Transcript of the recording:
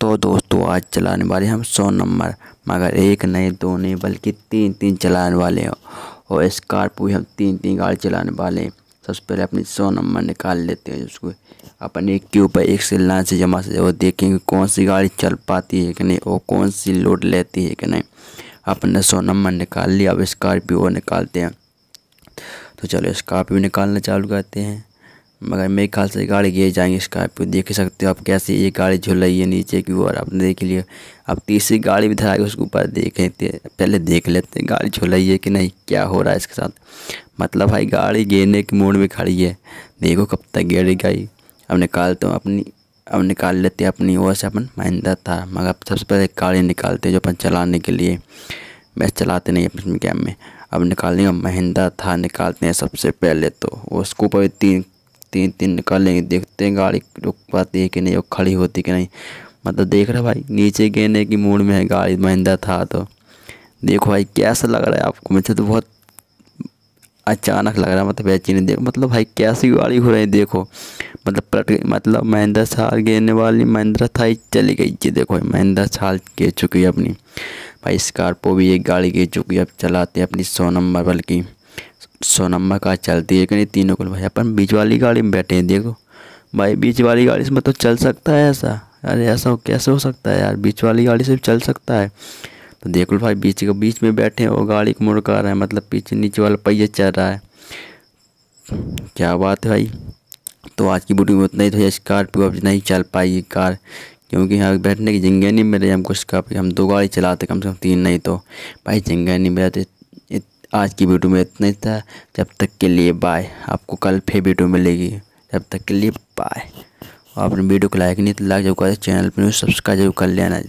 तो दोस्तों, आज चलाने वाले हम सौ नंबर, मगर एक नहीं, दो नहीं, बल्कि तीन तीन चलाने वाले हैं। और स्कॉर्पियो हम तीन तीन गाड़ी चलाने वाले हैं। सबसे पहले अपनी सौ नंबर निकाल लेते हैं उसको अपन एक के ऊपर एक से लाइन से जमा से वो देखेंगे कौन सी गाड़ी चल पाती है कि नहीं, और कौन सी लोड लेती है कि नहीं। अपन ने सौ नंबर निकाल लिया, अब स्कॉर्पियो निकालते हैं। तो चलो स्कॉर्पियो निकालना चालू करते हैं। मगर मेरे ख्याल से गाड़ी गिर जाएँगे, स्कॉर्पियो देख सकते हो आप कैसे ये गाड़ी झुल रही है नीचे की ओर। आपने देख लिया, अब तीसरी गाड़ी भी धराई उसके ऊपर देख लेते पहले देख लेते हैं गाड़ी झुल रही है कि नहीं, क्या हो रहा है इसके साथ। मतलब भाई, गाड़ी गिरने के मोड़ में खड़ी है। देखो कब तक गिर गई। अब निकालते हूँ अपनी, अब निकाल लेते हैं अपनी ओर से अपन महिंदा था मगर सबसे पहले गाड़ी निकालते हैं जो अपन चलाने के लिए। बस चलाते नहीं अपने कैम में। अब निकालेंगे महिंदा था निकालते हैं सबसे पहले तो। उसके ऊपर तीन तीन तीन निकालेंगे देखते हैं गाड़ी रुक पाती है कि नहीं, और खड़ी होती कि नहीं। मतलब देख रहे भाई, नीचे गिरने की मूड में है गाड़ी महिंद्रा था तो। देखो भाई, कैसा लग रहा है आपको? मुझे तो बहुत अचानक लग रहा है मतलब ऐसी नहीं देखो मतलब भाई, कैसी गाड़ी हो रही है, देखो। मतलब पलट मतलब महिंद्रा छाल गिरने वाली महिंद्रा था चली गई जी। देखो महिंद्रा छाल गिर चुकी है अपनी। भाई स्कॉर्पो भी एक गाड़ी गिर चुकी है, अब चलाते हैं अपनी सौ नंबर बल्कि सौ नंबर का चलती है कि नहीं? तीनों को भाई अपन बीच वाली गाड़ी में बैठे हैं, देखो। भाई, बीच वाली गाड़ी से मतलब चल सकता है ऐसा? अरे, ऐसा कैसे हो सकता है यार? बीच वाली गाड़ी से चल सकता है। तो देख लो भाई, बीच के बीच में बैठे हैं वो गाड़ी को मुड़का रहा है। मतलब पीछे नीचे वाला पहिया चल रहा है। क्या बात है भाई। तो आज की वीडियो में उतना ही तो स्कॉर्पियो अब नहीं चल पाई कार। क्योंकि यहाँ बैठने की जगह नहीं मिल रही हमको स्कॉर्पियो हम दो गाड़ी चलाते कम से कम तीन नहीं तो। भाई, जगह नहीं मिला आज की वीडियो में इतना ही था। जब तक के लिए बाय आपको कल फिर वीडियो मिलेगी। जब तक के लिए बाय आपने वीडियो को लाइक नहीं तो लाइक ज़रूर कर। चैनल पर सब्सक्राइब ज़रूर कर लेना।